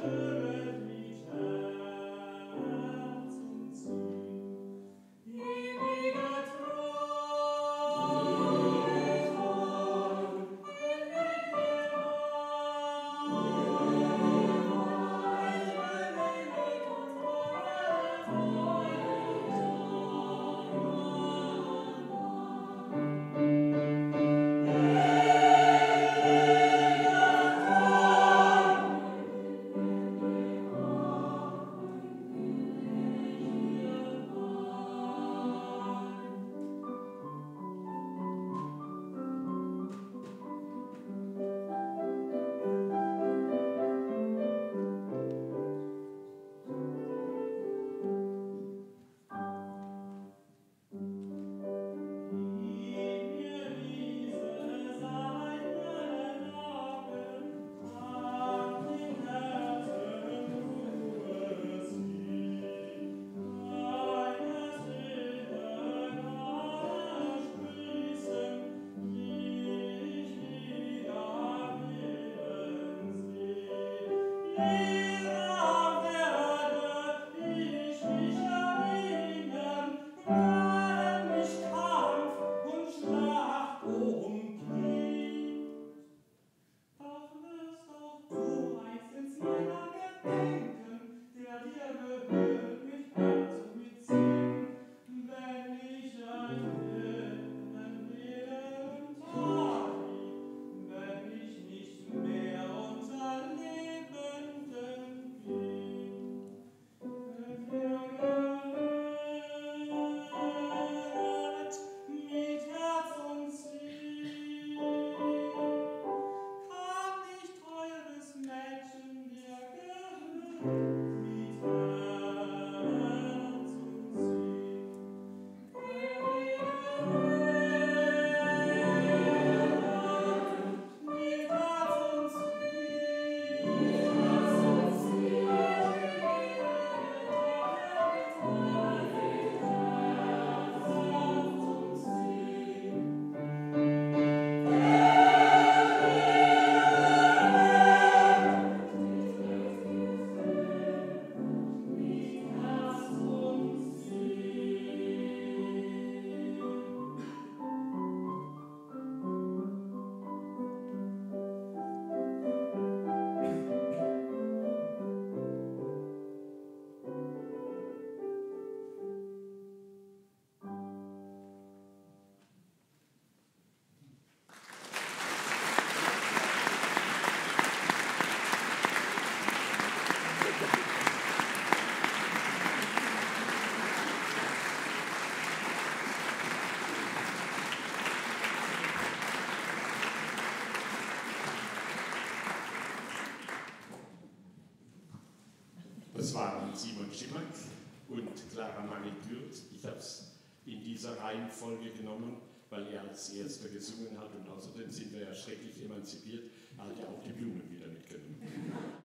Lord. Das waren Simon Schimmack und Clara Manikürt. Ich habe es in dieser Reihenfolge genommen, weil er als Erster gesungen hat und außerdem sind wir ja schrecklich emanzipiert, er hat ja auch die Blumen wieder mitgenommen.